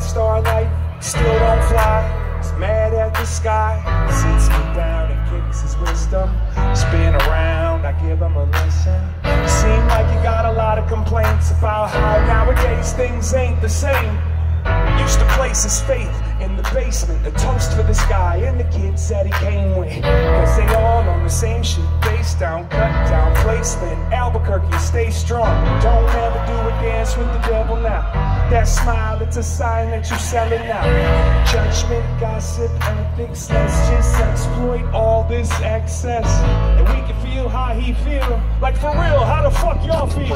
starlight, still don't fly. He's mad at the sky, sits me down and kicks his wisdom. Spin around, I give him a listen. Seem like you got a lot of complaints about how nowadays things ain't the same. Used to place his faith in the basement, a toast for this guy and the kids that he came with. Cause they all on the same shit, face down, cut down, placement. Albuquerque, stay strong. Don't ever do a dance with the devil now. That smile, it's a sign that you're selling out. Judgment, gossip, ethics, let's just exploit all this excess. And we can feel how he feel. Like for real, how the fuck y'all feel?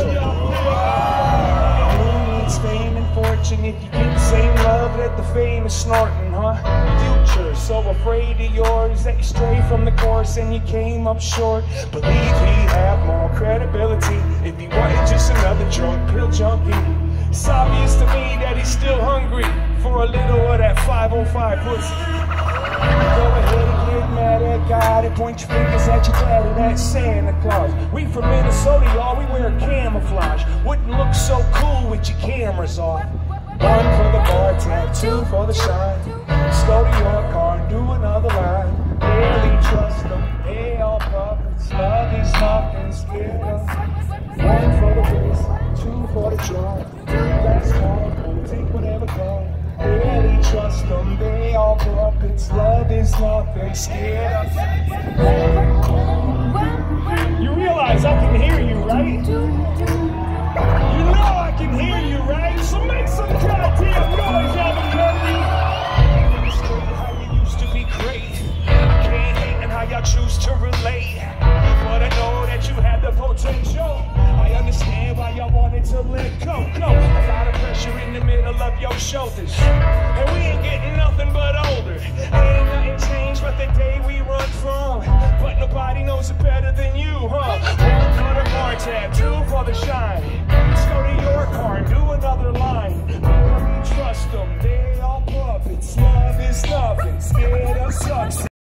Who needs fame and fortune if you get the same love that the fame is snorting, huh? Future, so afraid of yours that you stray from the course and you came up short. Believe he had more credibility if he wasn't just another drunk pill junkie. It's obvious to me that he's still hungry for a little of that 505 pussy. Go ahead and get mad at God and point your fingers at your dad and at Santa Claus. We from Minnesota, y'all, we wear camouflage. Wouldn't look so cool with your cameras off. One for the bar tab, two for the shine. Let's to your car and do another line. Barely trust them, they all puppets. Love is nothing, scared. One for the race, two for the draw. Take whatever call. Barely trust them, they all puppets. Love is nothing, scared of. You realize I can hear you, right? You know I can hear you, right? So make some goddamn noise, Albuquerque! Illustrate how you used to be great. Can't hate and how y'all choose to relate. But I know that you had the potential. I understand why y'all wanted to let go. Your shoulders. And we ain't getting nothing but older. Ain't nothing changed but the day we run from. But nobody knows it better than you, huh? One for the bar tab, two for the shine. Let's go to your car and do another line. Where we trust them, they all puppets. Love is nothing, scared of sucks.